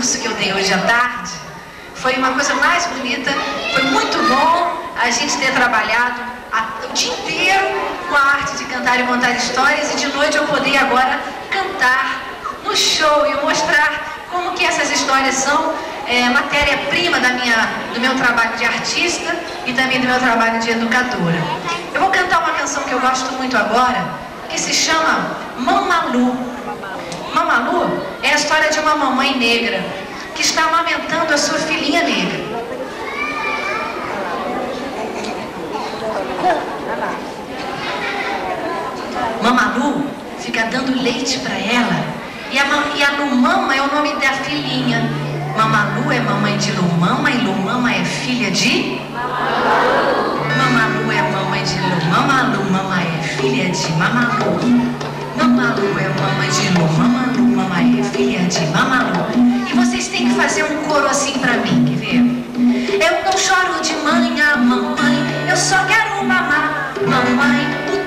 curso que eu dei hoje à tarde. Foi uma coisa mais bonita, foi muito bom a gente ter trabalhado o dia inteiro com a arte de cantar e contar histórias e de noite eu poder agora cantar no show e mostrar como que essas histórias são é, matéria-prima da minha, do meu trabalho de artista e também do meu trabalho de educadora. Eu vou cantar uma canção que eu gosto muito agora, que se chama Mamalu. Mamalu é a história de uma mamãe negra que está amamentando a sua filhinha negra. Mamalu fica dando leite para ela e a, e a Lumama é o nome da filhinha. Mamalu é mamãe de Lumama e Lumama é filha de? Mamalu é mamãe de Lumama, é de Mamalu. Mamalu é mamãe de Lumama, Lumama é filha de Mamalu. E vocês têm que fazer um coro assim pra mim, quer ver? Eu não choro de a mamãe, eu só quero mamar. Mamãe, o